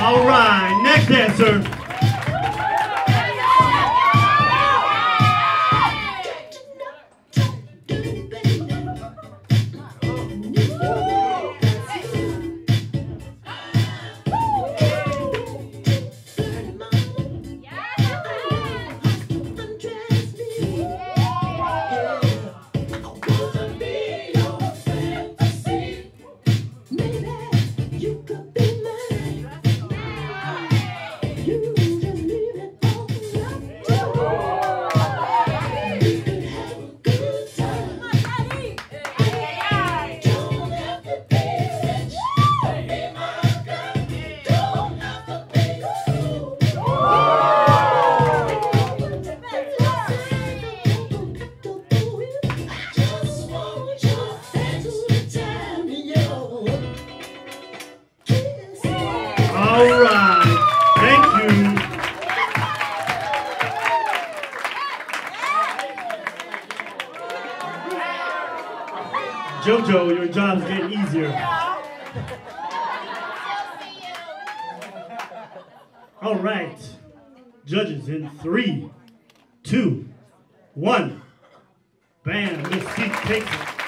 All right, next dancer. Jojo, your job's getting easier. All right. Judges in three, two, one. Bam. Mistique takes it.